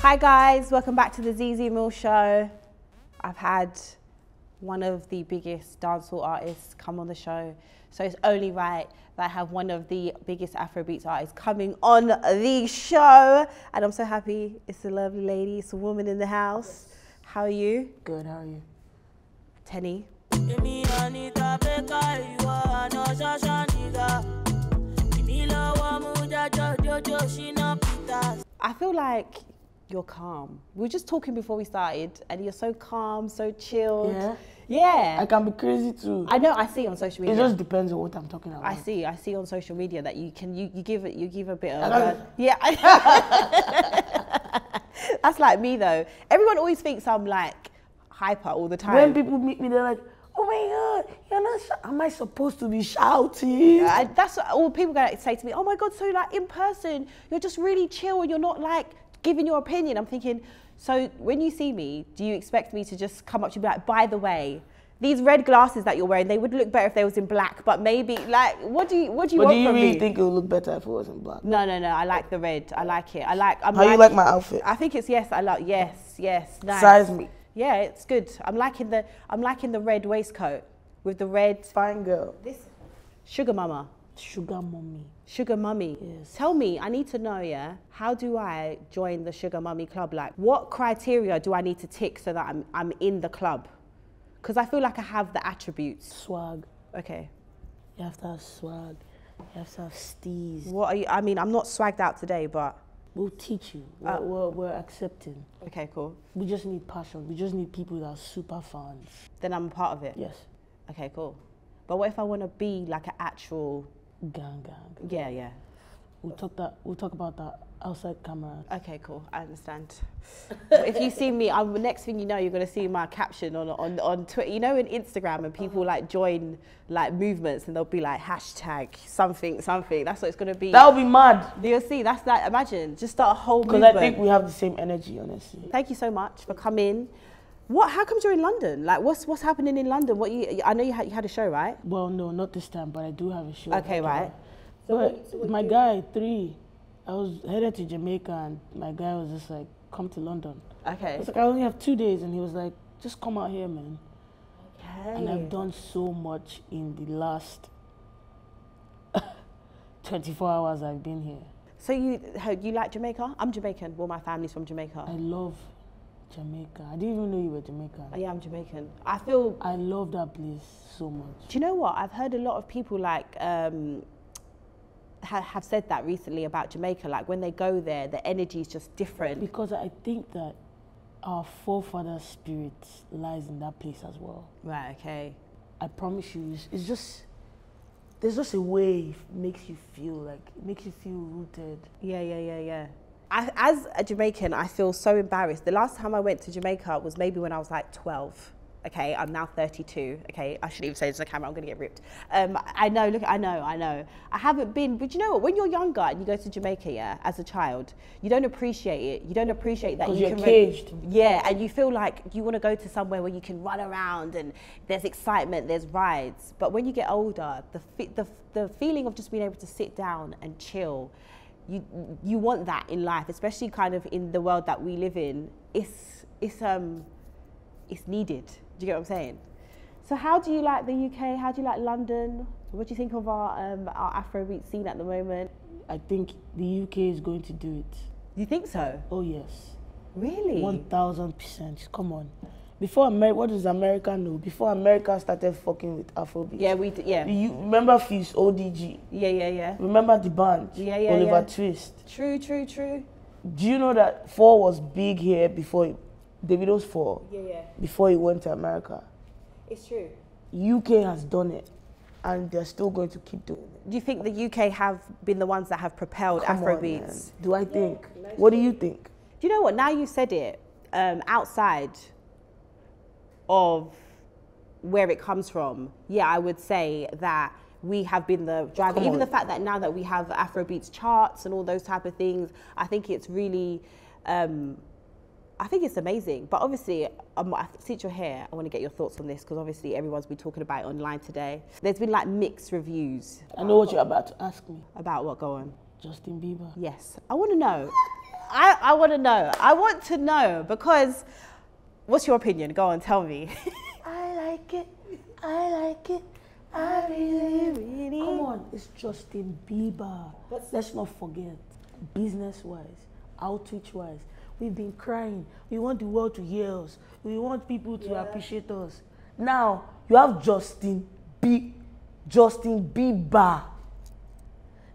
Hi guys, welcome back to the Zeze Millz Show. I've had one of the biggest dancehall artists come on the show, so it's only right that I have one of the biggest Afrobeats artists coming on the show, and I'm so happy. It's a lovely lady, it's a woman in the house. How are you, Good, how are you? Teni? Èmi Anita Baker, ìwọ àná ṣáṣá nìga. Èmi lọ́wọ́ mú jẹ́jọ́ jójó ṣínà Peters. I feel like you're calm. We were just talking before we started, and you're so calm, so chilled. Yeah? Yeah. I can be crazy too. I know. I see on social media. it just depends on what I'm talking about. I see. I see on social media that you can you, you give it you give a bit of I uh, yeah. That's like me though. Everyone always thinks I'm like hyper all the time. When people meet me, they're like, "Oh my god, you're not. Sh- Am I supposed to be shouting?" I, that's what all people gonna say to me. Oh my god! So like in person, you're just really chill and you're not like giving your opinion. I'm thinking. So when you see me, do you expect me to just come up to you and be like, by the way, these red glasses that you're wearing, they would look better if they was in black. But maybe like, what do you what do you but want do you from really me? think it would look better if it wasn't black? No, no, no. I like the red. I like it. I like. I'm How you like my outfit? I think it's yes. I like yes, yes. Nice. Size me. Yeah, it's good. I'm liking the. I'm liking the red waistcoat with the red. Fine girl. This sugar mama, Sugar mommy. sugar mummy. Yes. Tell me. I need to know. Yeah. How do I join the sugar mummy club? Like, what criteria do I need to tick so that I'm I'm in the club? Because I feel like I have the attributes. Swag. Okay. You have to have swag. You have to have steez. What are you? I mean, I'm not swagged out today, but We'll teach you. We're, Uh, we're, we're accepting. okay, cool. We just need passion. We just need people that are super fans. Then I'm a part of it. Yes. Okay, cool. But what if I want to be like an actual? Gang, gang. Yeah, yeah. We'll talk that. We'll talk about that outside camera. Okay, cool. I understand. If you see me, I'm, the next thing you know, you're gonna see my caption on on on Twitter. You know, in Instagram, and people like join like movements, and they'll be like hashtag something something. That's what it's gonna be. That'll be mad. You'll see. That's like imagine just start a whole Because movement. I think we have the same energy, honestly. Thank you so much for coming. What? How come you're in London? Like, what's what's happening in London? What you? I know you had you had a show, right? Well, no, not this time, but I do have a show. Okay, right. So, But my guy, three, I was headed to Jamaica and my guy was just like, come to London. I Okay. was like, I only have two days. And he was like, just come out here, man. Okay. And I've done so much in the last 24 hours I've been here. So you you like Jamaica? I'm Jamaican. Well, my family's from Jamaica. I love Jamaica. I didn't even know you were Jamaican. Oh, yeah, I'm Jamaican. I feel. I love that place so much. Do you know what? I've heard a lot of people like um, ha- have said that recently about Jamaica. Like when they go there, the energy is just different. Because I think that our forefathers' spirit lies in that place as well. Right. Okay. I promise you, it's, it's just there's just a way it makes you feel like it makes you feel rooted. Yeah. Yeah. Yeah. Yeah. I, as a Jamaican, I feel so embarrassed. The last time I went to Jamaica was maybe when I was like 12. Okay, I'm now 32. Okay, I shouldn't even say this to the camera. I'm gonna get ripped. Um, I know. Look, I know. I know. I haven't been, but you know what? When you're younger and you go to Jamaica, yeah, as a child, you don't appreciate it. You don't appreciate that you you're can. caged. yeah, and you feel like you want to go to somewhere where you can run around and there's excitement, there's rides. But when you get older, the the the feeling of just being able to sit down and chill, you you want that in life, especially kind of in the world that we live in. It's it's um it's needed. Do you get what I'm saying? So how do you like the UK? How do you like London? What do you think of our um, our Afrobeat scene at the moment? I think the UK is going to do it. You think so? Oh yes, Really? one thousand percent. Come on. Before America, what does America know? Before America started fucking with Afrobeat. Yeah, we d- yeah. You remember Fuse ODG? Yeah, yeah, yeah. Remember the band? Yeah, yeah, Oliver yeah. Twist. True, true, true. Do you know that Fall was big here before it, Davido's Fall Yeah, yeah. before he went to America? It's true. UK has done it, and they're still going to keep doing it. Do you think the UK have been the ones that have propelled Come on, Afrobeats? man. Do I think? What do you think? Do you know what? Now you said it, um, outside of where it comes from, yeah, I would say that we have been the driver. Even on. the fact that now that we have Afrobeats charts and all those type of things, I think it's really um, I think it's amazing. But obviously, um, since you're here, I want to get your thoughts on this because obviously everyone's been talking about it online today. There's been like mixed reviews I know what you're about to ask me. about what go on. Justin Bieber. Yes, I want to know. I, I want to know. I want to know because what's your opinion? Go on, tell me. I like it. I like it. I really, really. Come on, it's Justin Bieber. Let's not forget, business wise, outreach wise, we've been crying. We want the world to hear us. We want people to appreciate us. Now you have Justin B. Justin Bieber.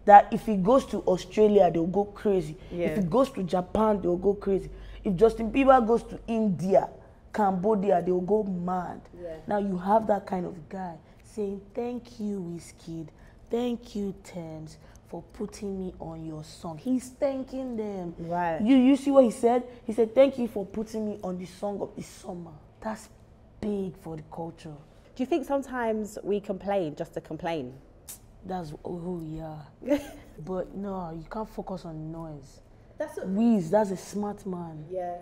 That if he goes to Australia, they'll go crazy. Yeah. If he goes to Japan, they'll go crazy. If Justin Bieber goes to India, Cambodia, they'll go mad. Now you have that kind of guy saying, Thank you, Wizkid. Thank you, Thames, for putting me on your song. He's thanking them. Right. You you see what he said? He said, Thank you for putting me on the song of the summer. That's big for the culture. Do you think sometimes we complain just to complain? That's who we are. but no, you can't focus on noise. That's Wiz, that's a smart man. Yeah.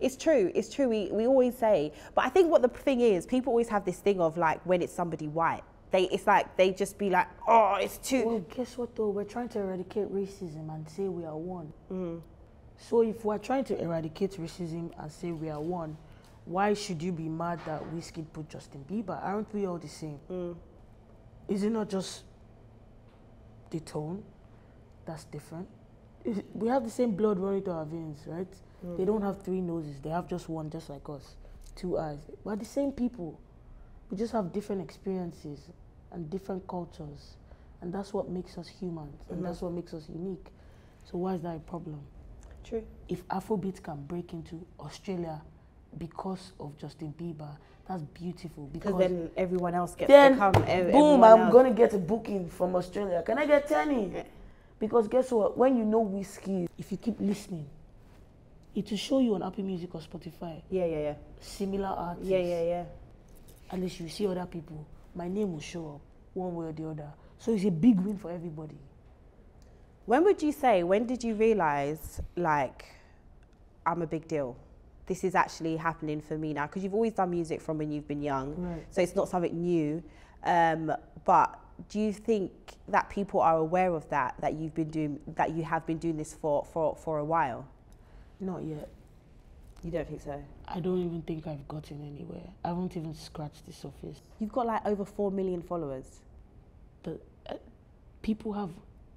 It's true. It's true. We, we always say, but I think what the thing is, people always have this thing of like when it's somebody white, they it's like they just be like, oh, it's too. Well, guess what though? We're trying to eradicate racism and say we are one. Mm. So if we're trying to eradicate racism and say we are one, why should you be mad that Wizkid put Justin Bieber? Aren't we all the same? Mm. Is it not just the tone that's different? We have the same blood running through our veins, right? Mm. They don't have three noses. They have just one, just like us, two eyes. We're the same people. We just have different experiences and different cultures, and that's what makes us humans, and that's what makes us unique. So why is that a problem? True. If Afrobeat can break into Australia because of Justin Bieber, that's beautiful. Because then everyone else gets then to come. ev- boom, I'm else- gonna get a booking from Australia. Can I get ten? Because guess what? When you know Wizkid, if you keep listening, it will show you on Apple Music or Spotify Yeah, yeah, yeah. similar artists. Yeah, yeah, yeah. At least you see other people. My name will show up one way or the other. So it's a big win for everybody. When would you say, when did you realize, like, I'm a big deal? This is actually happening for me now? Because you've always done music from when you've been young. Right. So it's not something new. Um, but do you think that people are aware of that, that you've been doing, that you have been doing this for, for, for a while? Not yet. You don't think so? I don't even think I've gotten anywhere. I haven't even scratched the surface. You've got like over 4 million followers. The, uh, people have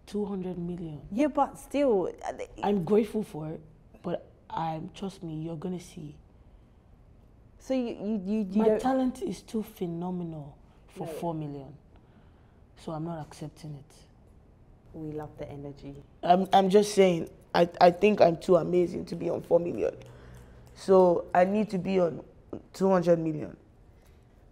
200 million. Yeah, but still, uh, I'm grateful for it, but I'm trust me, you're gonna see. so you, you, you, you My don't, talent is too phenomenal for four million, so I'm not accepting it. we love the energy. I'm, I'm just saying, I, I think I'm too amazing to be on 4 million. So I need to be on 200 million.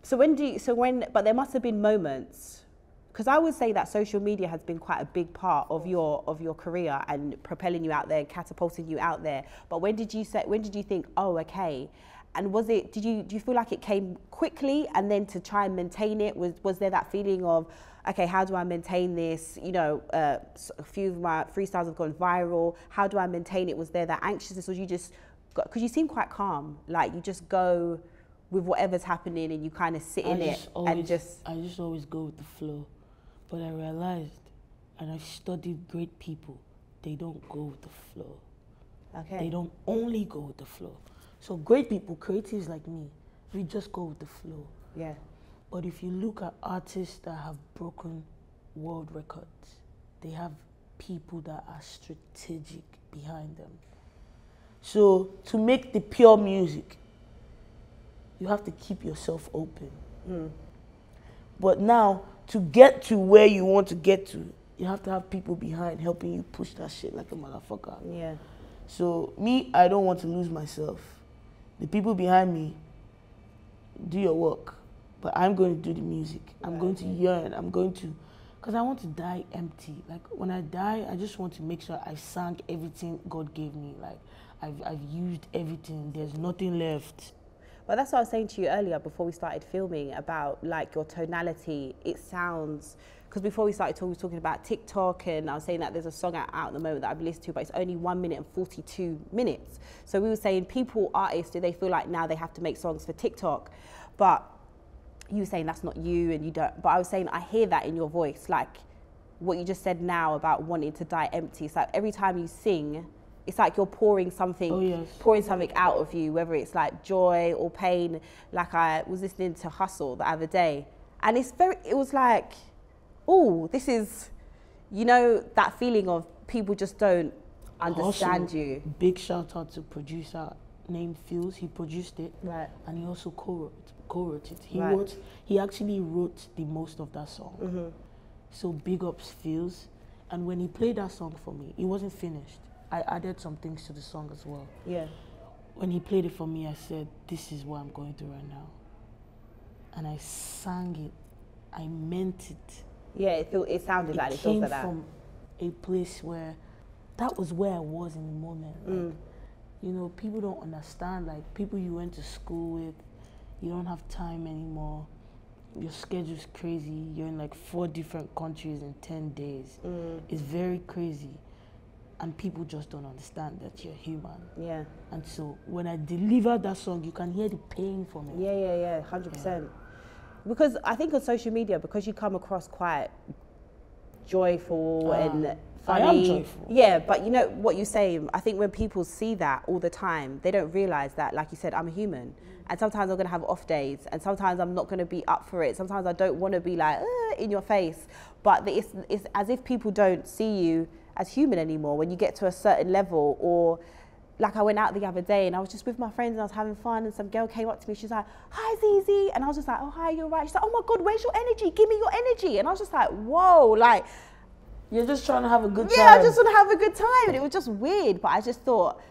So when do you, so when, but there must have been moments, because I would say that social media has been quite a big part of your of your career and propelling you out there, catapulting you out there. But when did you say, when did you think, oh, okay? And was it, did you, do you feel like it came quickly and then to try and maintain it, was, was there that feeling of, okay, how do I maintain this? You know, uh, a few of my freestyles have gone viral. How do I maintain it? Was there that anxiousness or you just, because you seem quite calm, like you just go with whatever's happening and you kind of sit in it always, and just, I just always go with the flow. But I realized, and I've studied great people, they don't go with the flow. okay. They don't only go with the flow. So great people, creatives like me, we just go with the flow. Yeah. But if you look at artists that have broken world records, they have people that are strategic behind them. So to make the pure music, you have to keep yourself open. Hmm. But now to get to where you want to get to, you have to have people behind helping you push that shit like a motherfucker. Yeah. So me, I don't want to lose myself. The people behind me, do your work, but I'm going to do the music. I'm going to yearn. I'm going to, because I want to die empty. Like when I die, I just want to make sure I sank everything God gave me. Like I've I've used everything. There's nothing left. Well, that's what I was saying to you earlier before we started filming about like your tonality. It sounds because before we started talking, we were talking about TikTok, and I was saying that there's a song out, out at the moment that I've listened to, but it's only one minute and 42 minutes. So we were saying people, artists, do they feel like now they have to make songs for TikTok? But you were saying that's not you, and you don't. But I was saying I hear that in your voice, like what you just said now about wanting to die empty. So like every time you sing, it's like you're pouring something, Oh, yes. pouring something out of you, whether it's like joy or pain. Like I was listening to Hustle the other day, and it's very. It was like, oh, this is, you know, that feeling of people just don't understand Also, you. Big shout out to producer named Fields. He produced it. Right. And he also co-wrote, co-wrote it. He Right. Wrote. He actually wrote the most of that song. Mm-hmm. So big ups Fields. And when he played that song for me, it wasn't finished. I added some things to the song as well. Yeah. When he played it for me, I said, "This is what I'm going through right now," and I sang it. I meant it. Yeah, it, feel, it sounded like it it came like from a place where that was where I was in the moment. Mm. You know, people don't understand. Like people you went to school with, you don't have time anymore. Your schedule's crazy. You're in like four different countries in ten days. Mm. It's very crazy, and people just don't understand that you're human. Yeah. And so when I deliver that song, you can hear the pain from it. Yeah, yeah, yeah, hundred percent. Because I think on social media, because you come across quite joyful Ah, and I am funny. joyful. Yeah, but you know what you're saying. I think when people see that all the time, they don't realize that, like you said, I'm a human, and sometimes I'm gonna have off days, and sometimes I'm not gonna be up for it. Sometimes I don't want to be like "Uh," in your face, but it's it's as if people don't see you as human anymore when you get to a certain level or like I went out the other day and I was just with my friends and I was having fun and some girl came up to me. She's like, "Hi, Zeze," and I was just like, "Oh, hi, you're right." She's like, "Oh my God, where's your energy? Give me your energy." And I was just like, "Whoa!" Like, You're just trying to have a good yeah, I just want to have a good time, and it was just weird. But I just thought,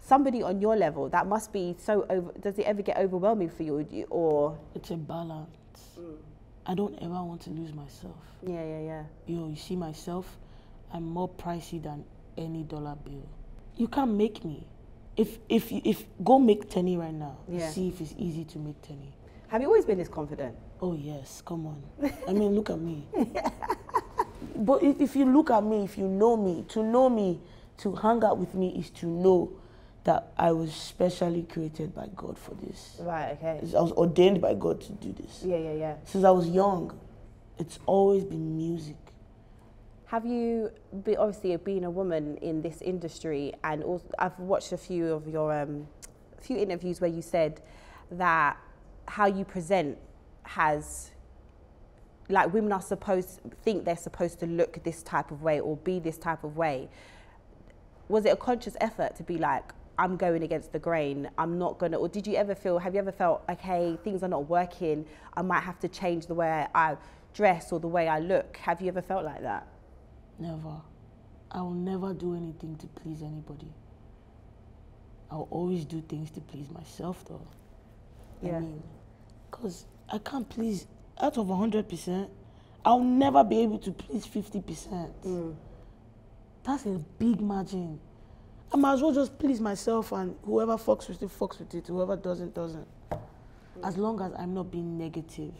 somebody on your level, that must be so. Over, does it ever get overwhelming for you, or, you- It's a balance. Mm. I don't ever want to lose myself. yeah, yeah, yeah, Yo, you see myself, I'm more pricey than any dollar bill. You can't make me. If if if go make Teni right now. Yeah. See if it's easy to make Teni. Have you always been this confident? Oh yes, come on. I mean, look at me. but if, if you look at me, if you know me, to know me, to hang out with me is to know that I was specially created by God for this. Right. Okay. I was ordained by God to do this. Yeah, yeah, yeah. Since I was young, it's always been music. Have you, be, obviously, being a woman in this industry, and also, I've watched a few of your, um, few interviews where you said that how you present has, like, women are supposed think they're supposed to look this type of way or be this type of way. Was it a conscious effort to be like, I'm going against the grain. I'm not gonna. Or did you ever feel? Have you ever felt okay? Things are not working. I might have to change the way I dress or the way I look. Have you ever felt like that? Never. I will never do anything to please anybody. I'll always do things to please myself, though. Yeah. I mean, because I can't please, out of 100%, I'll never be able to please 50%. Mm. That's a big margin. I might as well just please myself, and whoever fucks with it, fucks with it. Whoever doesn't, doesn't. Mm. As long as I'm not being negative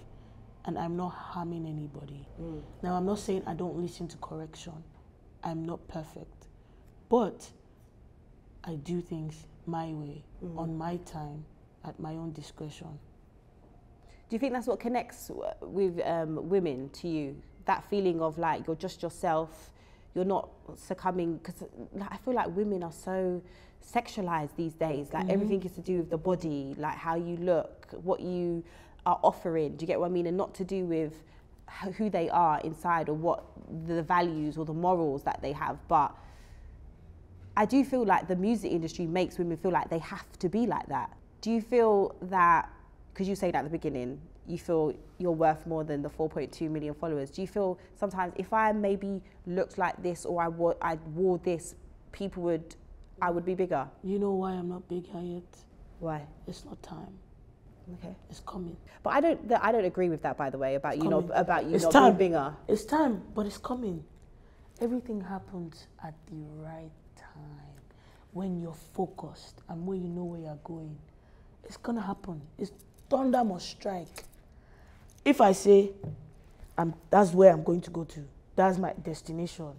and I'm not harming anybody. Mm. Now, I'm not saying I don't listen to correction. I'm not perfect. But I do things my way, mm. on my time, at my own discretion. Do you think that's what connects with um, women to you? That feeling of like you're just yourself, you're not succumbing because I feel like women are so sexualized these days. Like mm-hmm. everything is to do with the body, like how you look, what you are offering. Do you get what I mean? And not to do with who they are inside or what the values or the morals that they have, but I do feel like the music industry makes women feel like they have to be like that. Do you feel that, because you said at the beginning, you feel you're worth more than the 4.2 million followers. Do you feel sometimes if I maybe looked like this or I wore, I wore this, people would, I would be bigger? You know why I'm not bigger yet? Why? It's not time. Okay. It's coming. But I don't, I don't agree with that, by the way, about you know, about you It's not time. being bigger. It's time, but it's coming. Everything happens at the right time. When you're focused and when you know where you're going, it's gonna happen. It's thunder must strike. If I say, I'm, that's where I'm going to go to, that's my destination,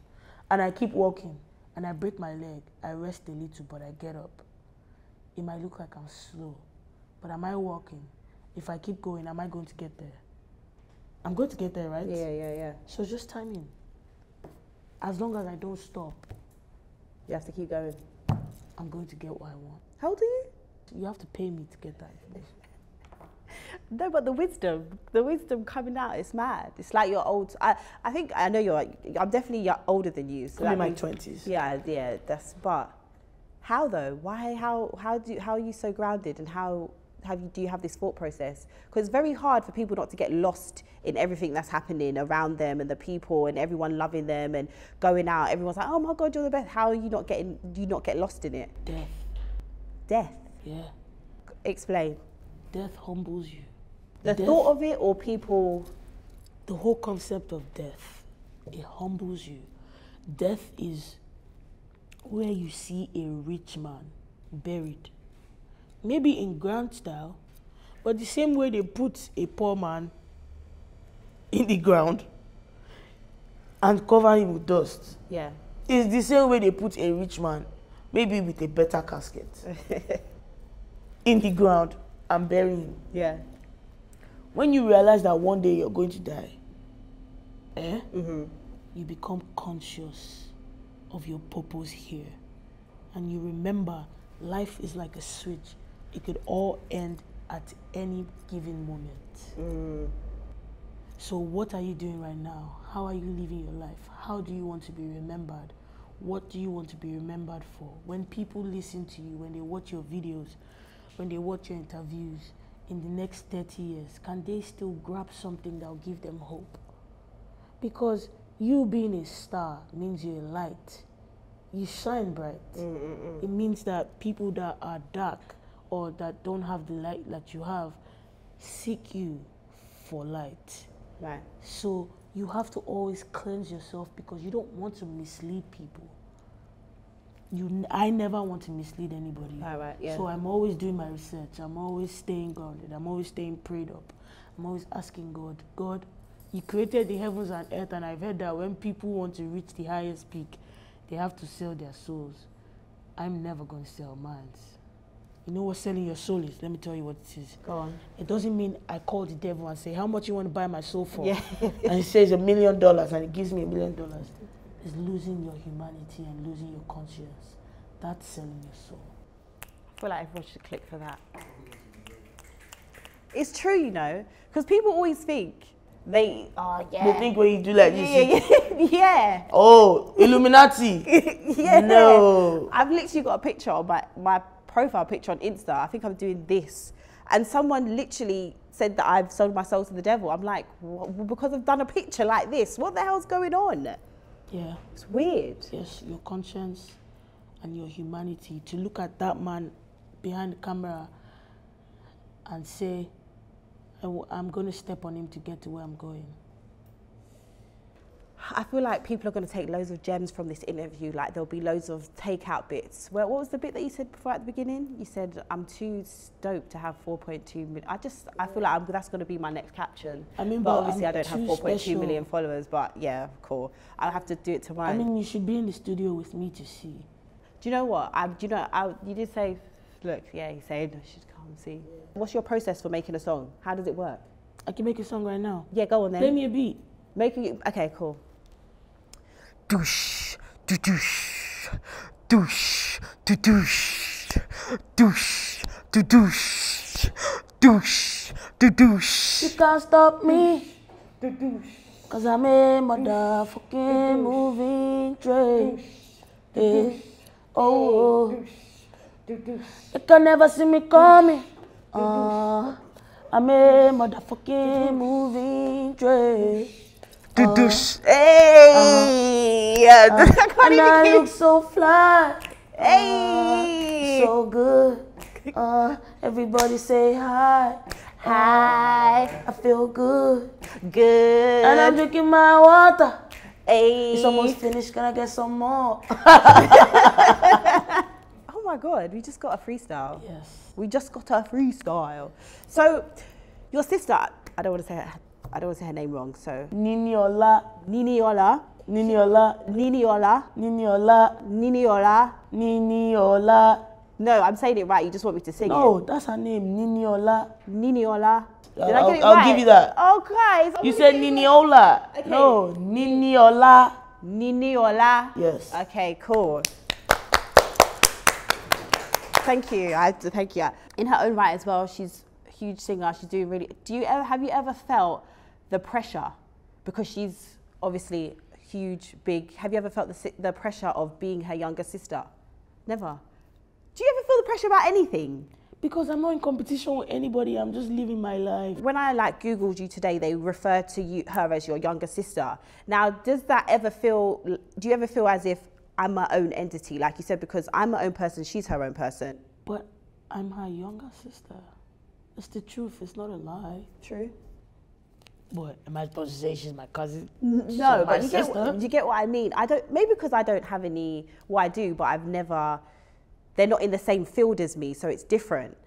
and I keep walking, and I break my leg, I rest a little, but I get up. It might look like I'm slow, but am I walking? If I keep going, am I going to get there? I'm going to get there, right? Yeah, yeah, yeah. So just timing. As long as I don't stop, You have to keep going. I'm going to get what I want. How old are you? You have to pay me to get that information. No, but the wisdom, the wisdom coming out, it's mad. It's like you're old. I, I think I know you're. I'm definitely older than you. So I'm in my twenties. Yeah, yeah. That's but how though? Why? How? How do? How are you so grounded? And how have you? Do you have this thought process? Because it's very hard for people not to get lost in everything that's happening around them and the people and everyone loving them and going out. Everyone's like, oh my god, you're the best. How are you not getting? Do you not get lost in it? Death. Death. Yeah. Explain. Death humbles you. The Death- thought of it, or people. the whole concept of death it humbles you death is where you see a rich man buried maybe in grand style but the same way they put a poor man in the ground and cover him with dust Yeah. it's the same way they put a rich man maybe with a better casket in the ground and bury him Yeah. when you realize that one day you're going to die, eh? Mhm. You become conscious of your purpose here. And you remember life is like a switch. It could all end at any given moment. Mm. So, what are you doing right now? How are you living your life? How do you want to be remembered? What do you want to be remembered for? When people listen to you, when they watch your videos, when they watch your interviews in the next 30 years, can they still grab something that will give them hope? Because you being a star means you're a light. You shine bright. Mm, mm, it means that people that are dark or that don't have the light that you have seek you for light. Right. So you have to always cleanse yourself because you don't want to mislead people. You, I never want to mislead anybody. Right, right, yeah. So I'm always doing my research. I'm always staying grounded. I'm always staying prayed up. I'm always asking God, God, you created the heavens and earth, and I've heard that when people want to reach the highest peak, they have to sell their souls. I'm never going to sell mine. You know what selling your soul is? Let me tell you what it is. Go on. It doesn't mean I call the devil and say, How much you want to buy my soul for? Yeah. and he says a million dollars and he gives me a million dollars. It's losing your humanity and losing your conscience. That's selling your soul. I feel like everyone should click for that. It's true, you know, because people always think they, oh yeah. They think when you do like this, yeah, you- yeah, yeah. oh, Illuminati. yeah. No. I've literally got a picture of my, my profile picture on Insta. I think I'm doing this. And someone literally said that I've sold my soul to the devil. I'm like, "Wha- because I've done a picture like this. What the hell's going on? Yeah. It's weird. Yes, your conscience and your humanity. To look at that man behind the camera and say, I w- I'm going to step on him to get to where I'm going. I feel like people are going to take loads of gems from this interview. Like there'll be loads of takeout bits. Well, what was the bit that you said before at the beginning? You said I'm too stoked to have 4.2 million. I just I feel like I'm, that's going to be my next caption. I mean, but but obviously I'm I don't have too 4.2 million followers. But yeah, cool. I'll have to do it tomorrow. I mean, you should be in the studio with me to see. do you know what? I, do you know? I, you did say, look, yeah. He said I should come see. What's your process for making a song? How does it work? I can make a song right now. Yeah, go on then. Play me a beat. Making it. Okay, cool. Douche, do douche, douche, do douche, douche, do douche, douche, do douche. You can't stop me. Douche. Cause I'm a motherfucking moving train. Oh, you can never see me coming. Uh, I'm a motherfucking moving train. Do douche. Hey, uh-huh. yeah. Uh, I can't And I look so fly. Hey. Uh, so good. Uh, everybody say hi. Hi. Uh, I feel good. Good. And I'm drinking my water. Hey. It's almost finished. Can I get some more? Oh my god, we just got a freestyle. Yes. We just got a freestyle. So, your sister, I don't want to say her, I don't want to say her name wrong. So, Niniola, Niniola, Niniola, Niniola, Niniola, Niniola. Niniola. No, I'm saying it right. You just want me to sing it. No, that's her name, Niniola. Niniola. Did I I'll- get it I'll right? give you that. Oh, guys. Oh, you said Niniola. Okay. No, Niniola. Niniola. Yes. Okay, cool. Thank you. I have to thank you. In her own right as well, she's a huge singer. She's doing really. Do you ever have you ever felt the pressure because she's obviously huge, big. Have you ever felt the the pressure of being her younger sister? Never. Do you ever feel the pressure about anything? Because I'm not in competition with anybody. I'm just living my life. When I like googled you today, they refer to you her as your younger sister. Now, does that ever feel? Do you ever feel as if I'm my own entity, like you said, because I'm my own person, she's her own person? But I'm her younger sister. It's the truth. It's not a lie. True. What am I supposed to say? She's my cousin. No, She's my but you get sister. you get what I mean. I don't maybe because I don't have any. Well, I do, but I've never. They're not in the same field as me, so it's different.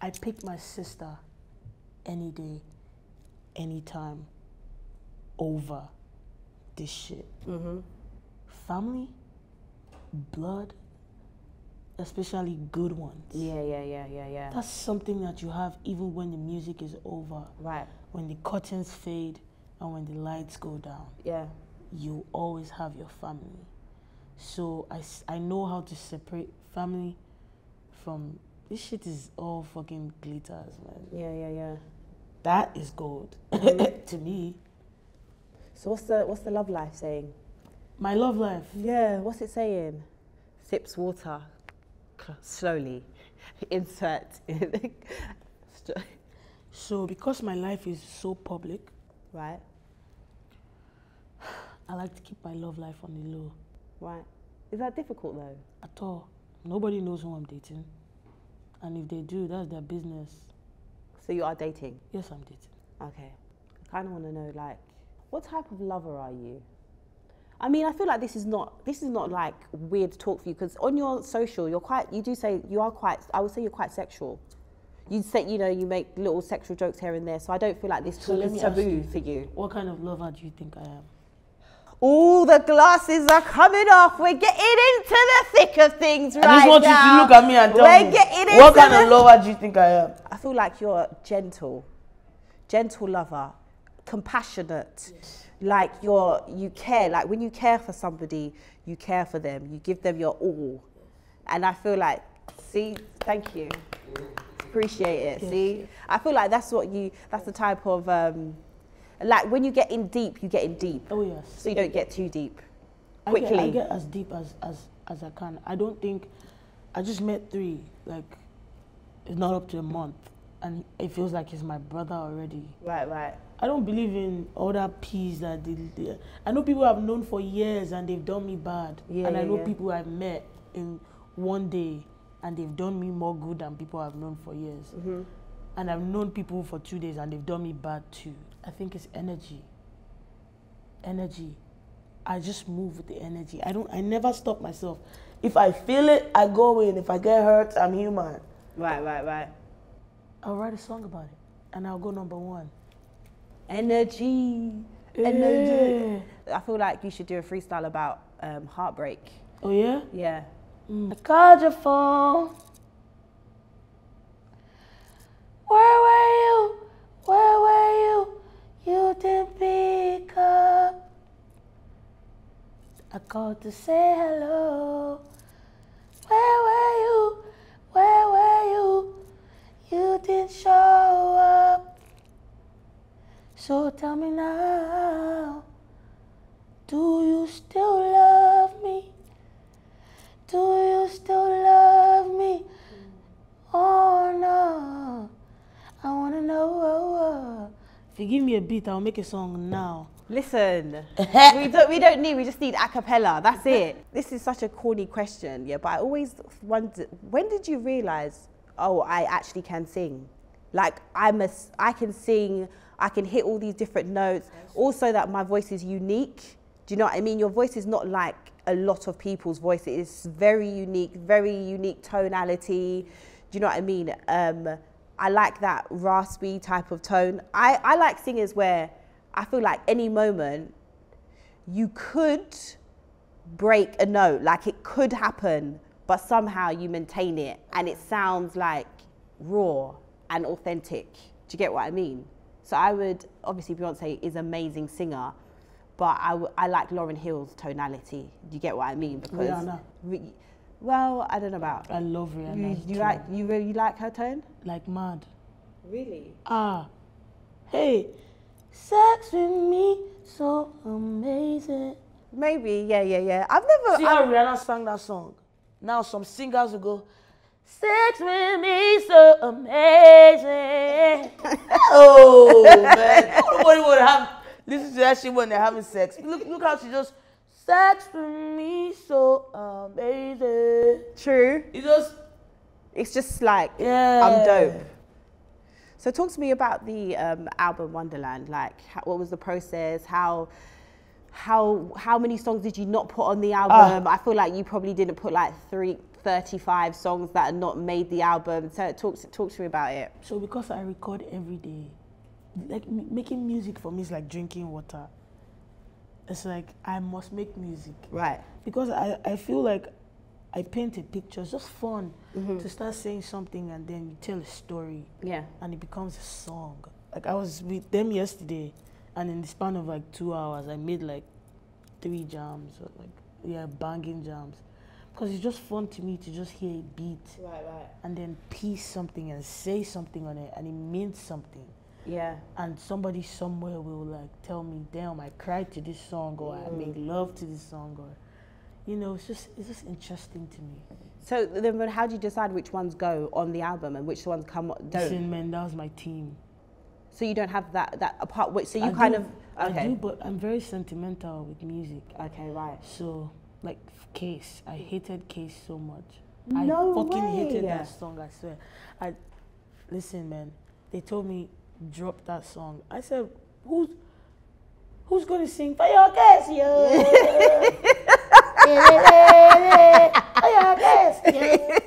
I pick my sister any day, anytime over this shit. Mm-hmm. Family, blood, especially good ones. Yeah, yeah, yeah, yeah, yeah. That's something that you have even when the music is over, Right. when the curtains fade, and when the lights go down. Yeah. You always have your family. So I, I know how to separate family from this shit is all fucking glitters, man. Yeah, yeah, yeah. That is gold mm. to me. So what's the what's the love life saying? My love life. Yeah, what's it saying? Sips water slowly. Insert. So because my life is so public, right, I like to keep my love life on the low. right. Is that difficult though? At all. Nobody knows who I'm dating. And if they do, that's their business. So you are dating? Yes, I'm dating. Okay. I kind of want to know, like, what type of lover are you? I mean, I feel like this is not this is not like weird talk for you because on your social, you're quite. You do say you are quite. I would say you're quite sexual. You say you know you make little sexual jokes here and there, so I don't feel like this So talk is taboo you. for you. What kind of lover do you think I am? All the glasses are coming off. We're getting into the thick of things right now. I just want now. you to look at me and tell We're me. getting What kind of lover do you think I am? I feel like you're gentle, gentle lover, compassionate. Like you're, you care. Like when you care for somebody, you care for them. You give them your all. And I feel like, see, thank you. Appreciate it. See, I feel like that's what you. That's the type of, um, like when you get in deep, you get in deep. Oh yes. So you don't get too deep. I get, I get as deep as, as as I can. I don't think I just met three. Like it's not up to a month, and it feels like he's my brother already. Right, right. I don't believe in all that peace that they, they- I know people I've known for years and they've done me bad, Yeah, and I know yeah. people I've met in one day and they've done me more good than people I've known for years. Mm-hmm. And I've known people for two days and they've done me bad too. I think it's energy. Energy. I just move with the energy. I don't. I never stop myself. If I feel it, I go in. If I get hurt, I'm human. Right, right, right. I'll write a song about it, and I'll go number one. Energy. Energy. I feel like you should do a freestyle about um, heartbreak. Oh yeah. Yeah. I called your phone. Where were you? Where were you? You didn't pick up. I called to say hello. Where were you? Where were you? You didn't show up. So tell me now. Do you still love me? Do you still love me? Oh no, I wanna know. Oh, oh. If you give me a beat, I'll make a song now. Listen, we don't we don't need. We just need a cappella. That's it. This is such a corny question, yeah. But I always wonder when did you realize? Oh, I actually can sing. Like I'm a, I can sing. I can hit all these different notes. Also, that my voice is unique. Do you know what I mean? Your voice is not like a lot of people's voice. It's very unique, very unique tonality. Do you know what I mean? Um, I like that raspy type of tone. I, I like singers where I feel like any moment you could break a note, like it could happen, but somehow you maintain it and it sounds like raw and authentic. Do you get what I mean? So I would, obviously, Beyonce is an amazing singer, but I, w- I like Lauryn Hill's tonality. Do you get what I mean? Because, Rihanna. Re- well, I don't know about. I love You, Rihanna. you like you really like her tone? like mad. Really? Ah, hey, sex with me so amazing. Maybe, yeah, yeah, yeah. I've never. See I've- how Rihanna sang that song. Now some singers will go, sex with me so amazing. oh man, nobody would have listen to that shit when they're having sex. Look, look how she just sex with me so amazing. True. It just It's just like yeah. I'm dope. So talk to me about the um, album Wonderland. Like, how, what was the process? How, how, how many songs did you not put on the ah. album? I feel like you probably didn't put like three, 35 songs that are not made the album. So talk, to- talk to me about it. So because I record every day, like m- making music for me is like drinking water. It's like I must make music Right. because I, I feel like I paint a picture. It's just fun mm-hmm. to start saying something and then you tell a story Yeah. and it becomes a song. Like I was with them yesterday, and in the span of like two hours, I made like three jams, or like yeah, banging jams, because it's just fun to me to just hear a beat Right, right. and then piece something and say something on it, and it means something. Yeah. And somebody somewhere will like tell me, "Damn, I cried to this song," or "I made mm. love to this song," or you know, it's just it's just interesting to me. So then, when- how do you decide which ones go on the album and which ones come don't? Listen, man, that was my team. So you don't have that that apart. Which so you I kind do- of I do, but I'm very sentimental with music. Okay, right. So, like Case, I hated Case so much. No I fucking hated way. that song. I swear. I listen, man. They told me drop that song. I said, who's who's gonna sing for your case, yo? For your case, yo.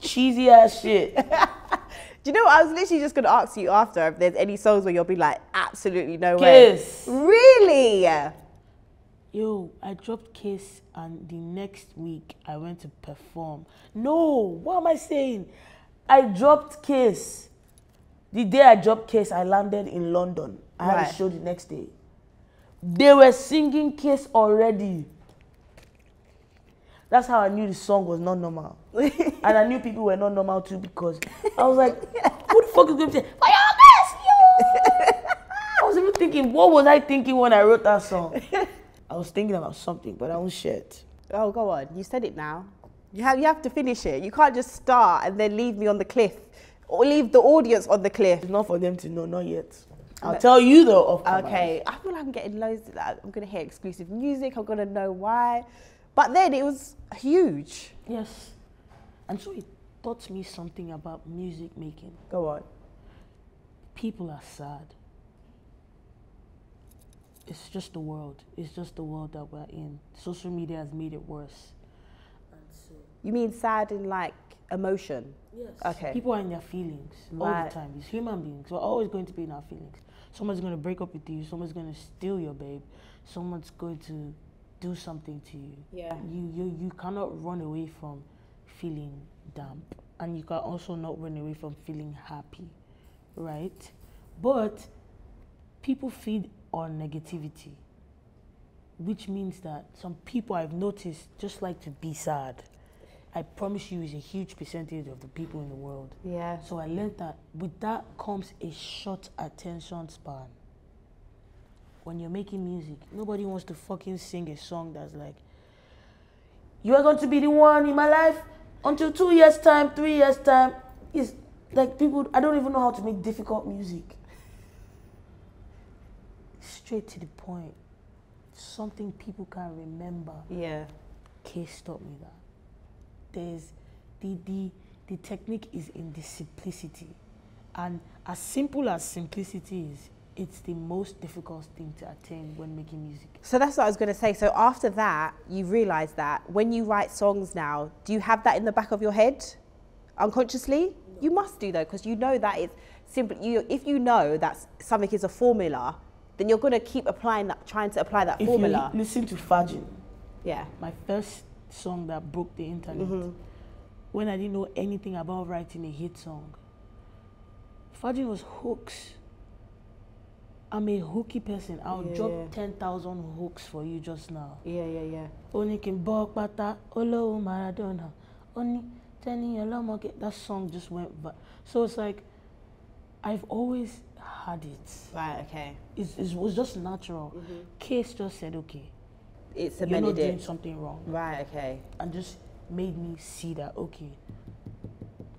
Cheesy ass shit. Do you know what? I was literally just going to ask you after if there's any songs where you'll be like, absolutely no way. Kiss. Really? Yo, I dropped Kiss and the next week I went to perform. No, what am I saying? I dropped Kiss. The day I dropped Kiss, I landed in London. I had a show the next day. They were singing Kiss already. That's how I knew the song was not normal. and I knew people were not normal too because I was like, who the fuck is going to say, for your Case, yo? I was even thinking, what was I thinking when I wrote that song? I was thinking about something, but I won't share it. Oh, go on. You said it now. You have, you have to finish it. You can't just start and then leave me on the cliff or leave the audience on the cliff. It's not for them to know, not yet. I'll tell you though. Of. Okay, I feel like I'm getting loads. of that. I'm gonna hear exclusive music. I'm gonna know why. But then it was huge. Yes. And so it taught me something about music making. Go on. People are sad. It's just the world. It's just the world that we're in. Social media has made it worse. And so, You mean sad in like emotion? yes. Okay. People are in their feelings all the time. It's human beings. We're always going to be in our feelings. Someone's going to break up with you. Someone's going to steal your babe. Someone's going to do something to you. Yeah. You, you, you cannot run away from feeling damp. And you can also not run away from feeling happy. Right? But people feed on negativity, which means that some people I've noticed just like to be sad. I promise you, is a huge percentage of the people in the world. Yeah. So I learned that with that comes a short attention span. When you're making music, nobody wants to fucking sing a song that's like, You are going to be the one in my life until two years' time, three years' time. It's like people, I don't even know how to make difficult music. Straight to the point. Something people can remember. Yeah. Case stop me that. There's the the the technique is in the simplicity. And as simple as simplicity is, it's the most difficult thing to attain when making music. So that's what I was going to say. So after that, you realize that when you write songs now, do you have that in the back of your head unconsciously? You must do though, because you know that it's simply you. If you know that something is a formula, then you're going to keep applying that, trying to apply that If formula. you listen to Fargin, yeah. my first song that broke the internet, Mm-hmm. when I didn't know anything about writing a hit song, Fargin was hooks. I'm a hooky person. I'll Yeah, drop yeah. 10,000 hooks for you just now. Yeah, yeah, yeah. Oni kin bọ́ pátá olówó Maradona. Oni tẹ́ni ọlọ́mọge. That song just went. vi- So it's like, I've always had it. Right. Okay. It's, it was just natural. Mm-hmm. Case just said, okay, It's you're not doing something wrong. Right. Okay. And just made me see that, okay,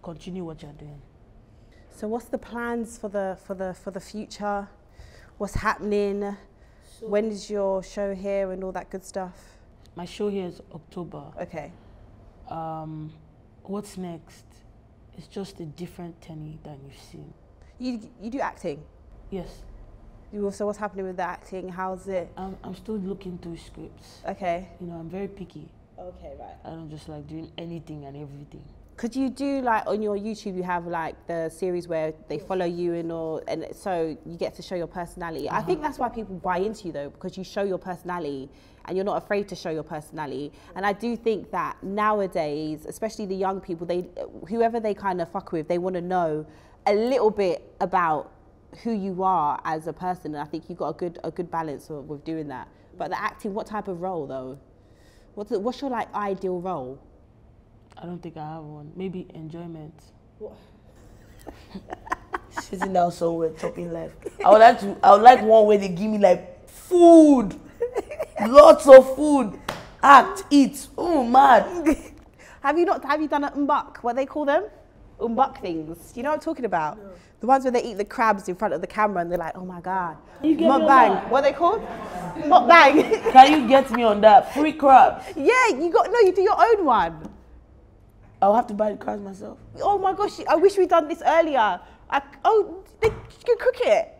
continue what you're doing. So what's the plans for the for the for the future? What's happening? when is your show here and all that good stuff? My show here is October. Okay. Um, what's next? It's just a different Teni than you've seen. You you do acting. Yes, You also what's happening with the acting? How's it? I'm, I'm still looking through scripts. Okay. You know, I'm very picky. Okay. Right. I don't just like doing anything and everything. Could you do like on your YouTube? You have like the series where they follow you and all, and so you get to show your personality. I think uh-huh. that's why people buy into you though, because you show your personality and you're not afraid to show your personality. And I do think that nowadays, especially the young people, they whoever they kind of fuck with, they want to know a little bit about who you are as a person. And I think you've got a good a good balance of, with doing that. But the acting, what type of role though? What's the, what's your like ideal role? I don't think I have one. Maybe enjoyment. Sitting down somewhere, chopping life. I would like to. I would like one where they give me like food, lots of food, act, eat. Oh mad. Have you not? Have you done an umbak? What they call them? Umbak things. You know what I'm talking about? The ones where they eat the crabs in front of the camera and they're like, oh my god. You get me on Mukbang. What are they called? Mukbang. Can you get me on that free crab. yeah, you got no. You do your own one. I'll have to buy the crabs myself. Oh my gosh! I wish we'd done this earlier. I, oh, they, you can cook it.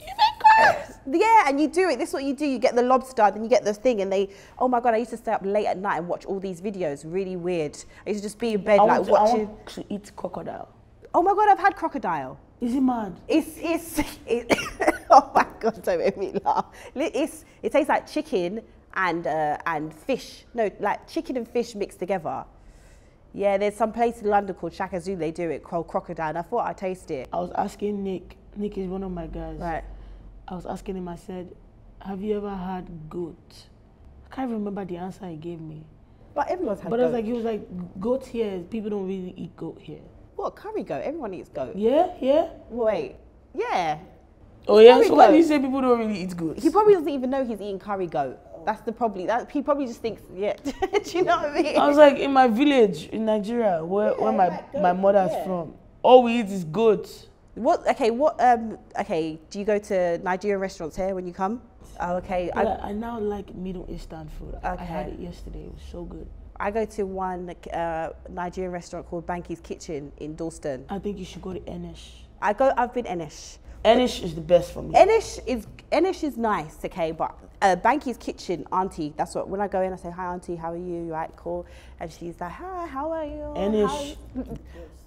You make crabs. Yeah, and you do it. This is what you do. You get the lobster, then you get the thing, and they. Oh my god! I used to stay up late at night and watch all these videos. Really weird. I used to just be in bed I like want, to, I watching. want to eat crocodile. Oh my god! I've had crocodile. Is it mad? It's it's it, oh my god! Don't make me laugh. It's it tastes like chicken and uh, and fish. No, like chicken and fish mixed together. Yeah, there's some place in London called Shaka Zulu. They do it called crocodile. And I thought I'd taste it. I was asking Nick. Nick is one of my guys. Right. I was asking him. I said, "Have you ever had goat?" I can't remember the answer he gave me. But everyone's had goat. But I was like, he was like, goat here. People don't really eat goat here. what curry goat? Everyone eats goat. Yeah, yeah. Wait, yeah. Oh yeah. Curry So why do you say people don't really eat goat? He probably doesn't even know he's eating curry goat. That's the probably that he probably just thinks yeah. Do you know what I mean? I was like, in my village in Nigeria, where, where my, my mother's from, all we eat is goat. What? Okay. What? Um. Okay. Do you go to Nigerian restaurants here when you come? Oh, okay. I, Yeah, I now like Middle Eastern food. I had it yesterday. It was so good. I go to one uh, Nigerian restaurant called Banky's Kitchen in Dalston. I think you should go to Enish. I go. I've been Enish. Enish is the best for me. Enish is Enish is nice, okay, but uh, Banky's Kitchen, Auntie. That's what when I go in, I say hi, Auntie. How are you? Right? Cool. And she's like, Hi, how are you? Are Enish. you?"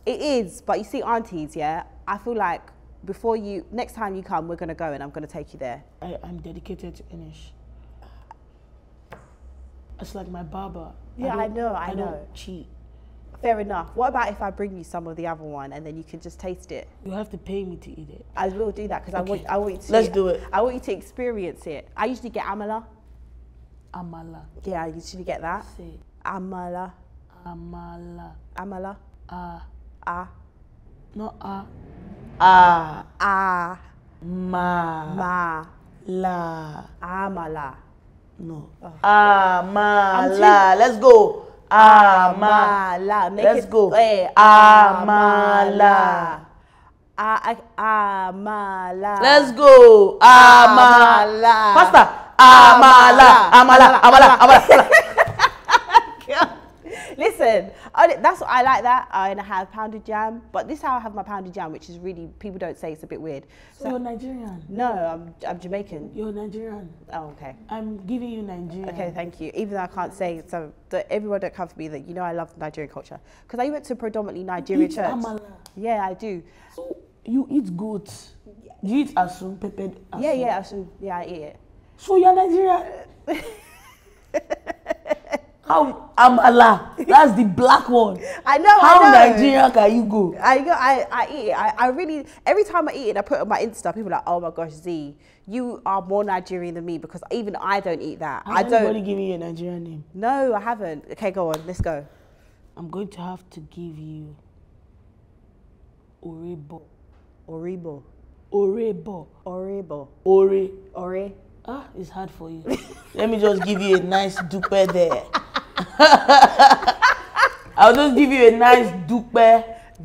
It is, but you see, aunties, yeah. I feel like before you, next time you come, we're gonna go and I'm gonna take you there. I, I'm dedicated to Enish. It's like my barber. Yeah, I don't- know, I know. don't cheat. Fair enough. What about if I bring you some of the other one and then you can just taste it? You have to pay me to eat it. I will do that because I want, I want you to. Let's do it. I want you to experience it. I usually get amala. Amala. Yeah, I usually get that. Say Amala, amala. amala, Ah. ah, Not ah. Ah. ah, Ma. ma, La. amala. No. Oh. Ah, ma. La. Let's go. Ma. Amala. Make Let's it- go. eh, Amala. Amala. Let's go. Amala. Amala. Faster. Amala. Amala. Amala. Amala. Listen, I, that's I like that. I have pounded yam, but this is how I have my pounded yam, which is really people don't say it's a bit weird. So you're Nigerian. No, I'm I'm Jamaican. You're Nigerian. Oh, okay. I'm giving you Nigerian. Okay, thank you. Even though I can't say so, that everyone don't come for me. That you know, I love Nigerian culture because I went to predominantly Nigerian church. amala. Yeah, I do. So you eat goat. Do you eat asun, peppered asun? Yeah, yeah, should, yeah, I eat it. So you're Nigerian. How amala? That's the black one. I know. How I know. Nigerian can you go? I go, I, I eat it. I, I really, every time I eat it, I put it on my Insta. People are like, oh my gosh, Z, you are more Nigerian than me because even I don't eat that. I don't. Anybody give me a Nigerian name? No, I haven't. Okay, go on. Let's go. I'm going to have to give you Orebo. Oribo. Orebo. Oribo. Ore. Ori. Ah, it's hard for you. Let me just give you a nice duper there. I'll just give you a nice dupe.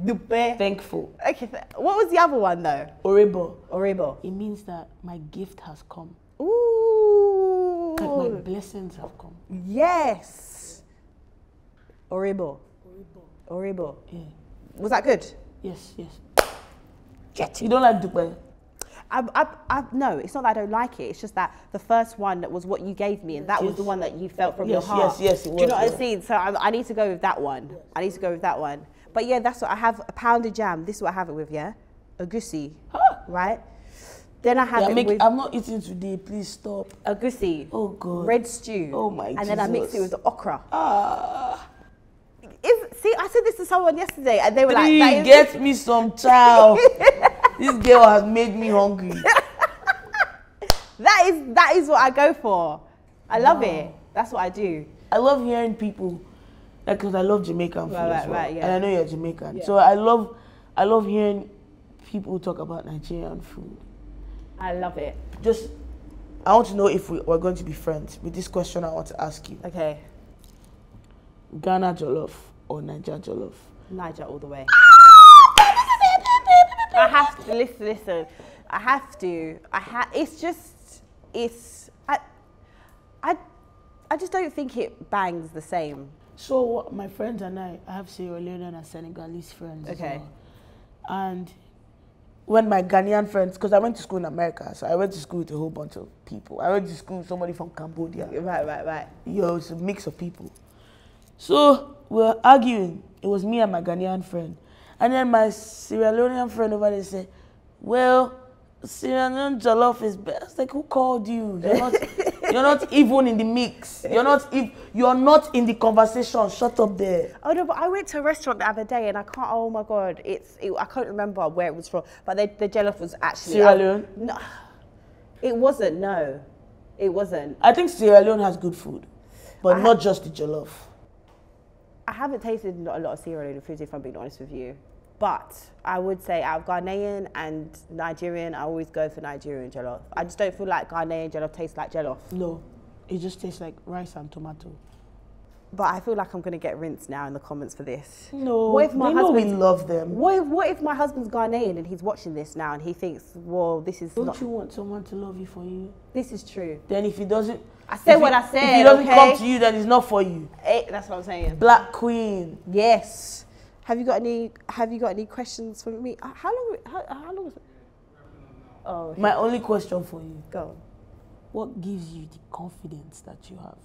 Dupe. Thankful. Okay, th- what was the other one though? Orebo. Oribo. It means that my gift has come. Ooh. Like my blessings have come. Yes. Oribo. Oribo. Yeah. Was that good? Yes, yes. Get it. You don't like dupe? I, I, I, no, it's not that I don't like it. It's just that the first one that was what you gave me, and that was the one that you felt from Yes, your heart. yes, yes, it Do you know what yeah. I'm saying? So I, I need to go with that one. I need to go with that one. But yeah, that's what I have. A pound of jam. This is what I have it with. Yeah, egusi, right? Then I have Yeah, it make, with I'm not eating today. Please stop. egusi, Oh, God. red stew. Oh, my And then I mix it with the okra. Ah. If, see, I said this to someone yesterday, and they were like, Please get me some chow. this girl has made me hungry. that is that is what I go for. I love it. That's what I do. I love hearing people, like, cause I love Jamaican food Right, as well, right, yeah. and I know you're Jamaican, so I love, I love hearing people talk about Nigerian food. I love it. Just, I want to know if we, we're going to be friends. With this question, I want to ask you: Okay, Ghana jollof or Niger jollof? Niger all the way. I have to listen. Listen, I have to. I ha- It's just. It's. I. I. I just don't think it bangs the same. So my friends and I, I have Sierra Leonean and Senegalese friends. Okay. well. And when my Ghanaian friends, because I went to school in America, so I went to school with a whole bunch of people. I went to school with somebody from Cambodia. Right, right, right. Yo, it's a mix of people. So we were arguing. It was me and my Ghanaian friend. And then my Sierra Leonean friend over there said, Well, Sierra Leone jollof is best. Like, who called you? You're not, you're not even in the mix. You're not if you're not in the conversation. Shut up there. Oh no, but I went to a restaurant the other day and I can't. Oh my god, it's. It, I can't remember where it was from, but they, the jollof was actually. Sierra I- Leone? No, it wasn't. No, it wasn't. I think Sierra Leone has good food, but not just the jollof. I haven't tasted a lot of Sierra Leone food, if I'm being honest with you. But I would say out of Ghanaian and Nigerian, I always go for Nigerian jollof. I just don't feel like Ghanaian jollof tastes like jollof. No, it just tastes like rice and tomato. But I feel like I'm gonna get rinsed now in the comments for this. No, What if my they know we love them. What if, what if my husband's Ghanaian and he's watching this now and he thinks, well, this is Don't not, you want someone to love you for you? this is true. Then if he doesn't, I said what he- I If he doesn't okay? come to you, then it's not for you. Eh, that's what I'm saying. Black Queen. Yes. Have you got any? Have you got any questions for me? Uh, How long? How, how long? Was it? Oh, okay. My only question for you: go. on. What gives you the confidence that you have?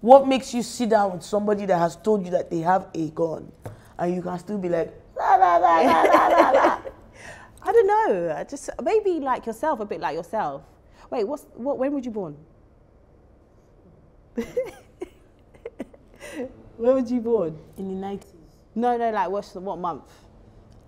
What makes you sit down with somebody that has told you that they have a gun, and you can still be like, la la la la la la? I don't know. I just maybe like yourself, a bit like yourself. Wait, what's what? When were you born? when were you born? In the nineties. No, no. Like what's the, what month?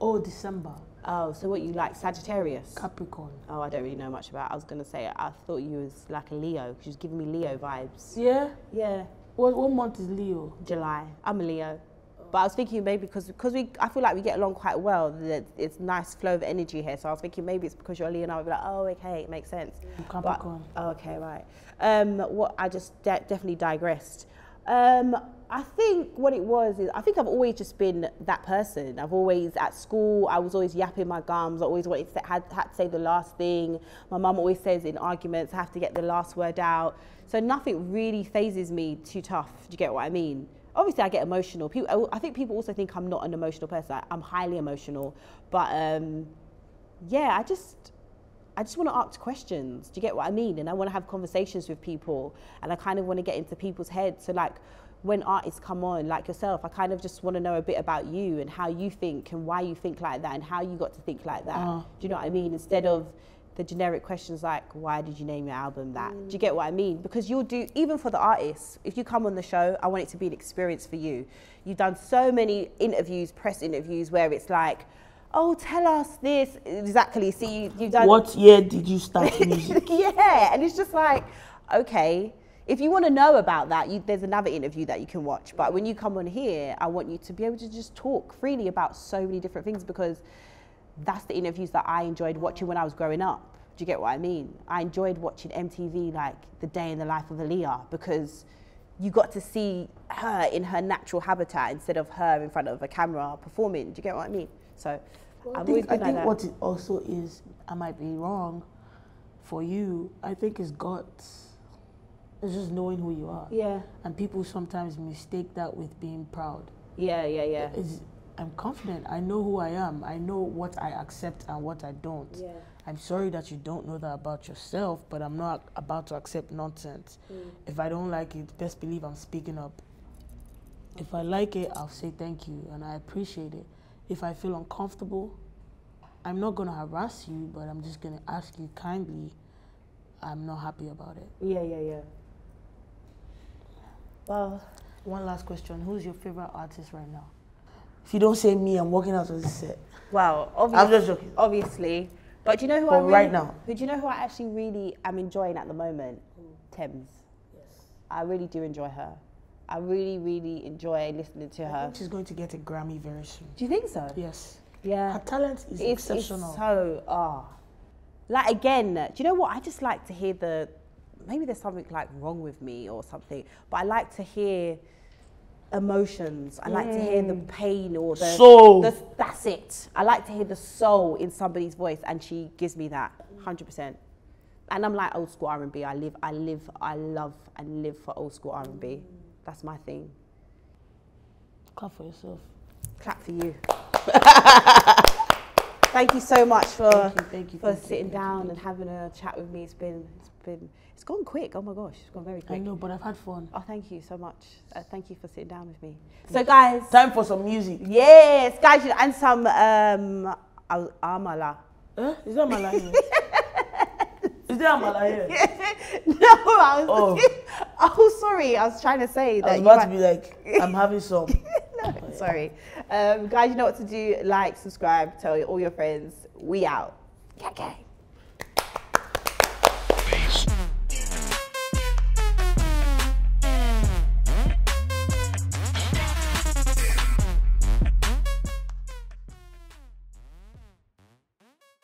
Oh, December. Oh, so what you like Sagittarius? Capricorn. Oh, I don't really know much about. I was gonna say I thought you was like a Leo because you was giving me Leo vibes. Yeah. Yeah. What what month is Leo? July. I'm a Leo. But I was thinking maybe because because we I feel like we get along quite well. That it's nice flow of energy here. So I was thinking maybe it's because you're a Leo and I would be like, oh okay, it makes sense. I'm Capricorn. But, oh, okay, right. Um, what I just de- definitely digressed. Um, I think what it was is I think I've always just been that person. I've always at school I was always yapping my gums. I always wanted to, had had to say the last thing. My mum always says in arguments I have to get the last word out. So nothing really phases me too tough. Do you get what I mean? obviously I get emotional. People, I think people also think I'm not an emotional person. I'm highly emotional, but um, yeah, I just I just want to ask questions. Do you get what I mean? And I want to have conversations with people, and I kind of want to get into people's heads. So like when artists come on, like yourself, I kind of just want to know a bit about you and how you think and why you think like that and how you got to think like that. Uh. Do you know what I mean? Instead of the generic questions like why did you name your album that do you get what i mean because you'll do even for the artists if you come on the show i want it to be an experience for you you've done so many interviews press interviews where it's like oh tell us this exactly see you, you've done What year did you start music? yeah, and it's just like, okay, if you want to know about that, you, there's another interview that you can watch. But when you come on here, I want you to be able to just talk freely about so many different things because that's the interviews that I enjoyed watching when I was growing up. Do you get what I mean? I enjoyed watching MTV like the day in the life of Aaliyah because you got to see her in her natural habitat instead of her in front of a camera performing. Do you get what I mean? So I I've always think, I been like think what it also is, I might be wrong, for you, I think is guts. It's just knowing who you are. yeah, And people sometimes mistake that with being proud. yeah, yeah, yeah. It's, I'm confident. I know who I am. I know what I accept and what I don't. Yeah. I'm sorry that you don't know that about yourself, but I'm not about to accept nonsense. Mm. If I don't like it, best believe I'm speaking up. If I like it, I'll say thank you and I appreciate it. If I feel uncomfortable, I'm not going to harass you, but I'm just going to ask you kindly. I'm not happy about it. Yeah, yeah, yeah. Well, One last question Who's your favorite artist right now? If you don't say me, I'm walking out of this set. well, I'm obviously, just joking. obviously. But do you know who I But really, right now. Who do you know who I actually really am enjoying at the moment? Tems. Yes. I really do enjoy her. I really, really enjoy listening to her. She's going to get a Grammy very soon. Do you think so? Yes. Yeah. Her talent is It's, it's exceptional. so ah. Like again, do you know what? I just like to hear the maybe there's something like wrong with me or something, but I like to hear emotions. I like to hear the mm. pain or the Soul. the- that's it. I like to hear the soul in somebody's voice, and she gives me that hundred percent. And I'm like old school R and B. I live, I live, I love and live for old school R and B. That's my thing. Clap for yourself. Clap for you. thank you so much for Thank you, thank you, for thank sitting you, down and having a chat with me. It's been it's been it's gone quick. Oh my gosh, it's gone very quick. I know, but I've had fun. Oh, thank you so much. Uh, thank you for sitting down with me. So, guys, Time for some music. yes, guys, and some um al- amala. Eh? Is that Malaya? Is that Malaya? no, I was. Oh. Oh. sorry. I was trying to say I that. was you about might- to be like, I'm having some. no, sorry. Um, guys, you know what to do. Like, subscribe, tell all your friends. We out. Yeah, okay.